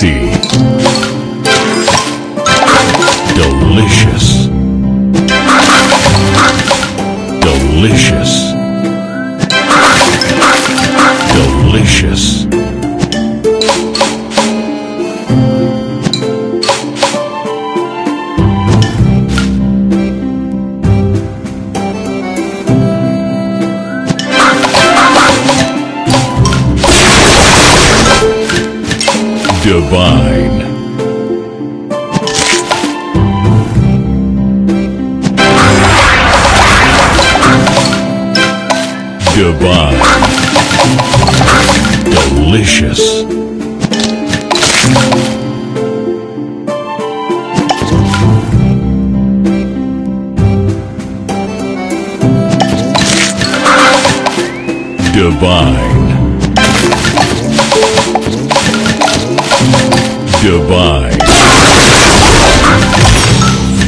tasty. Delicious. Delicious. Divine. Divine. Delicious. Divine.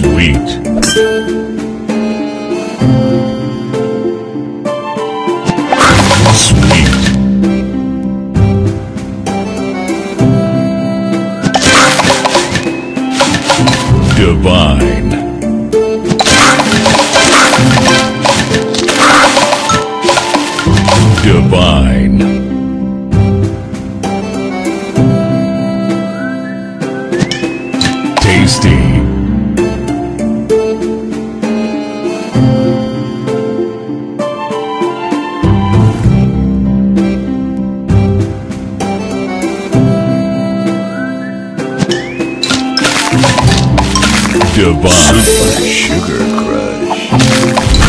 Sweet. Sweet. Divine. Divine. Divine. Sugar Crush.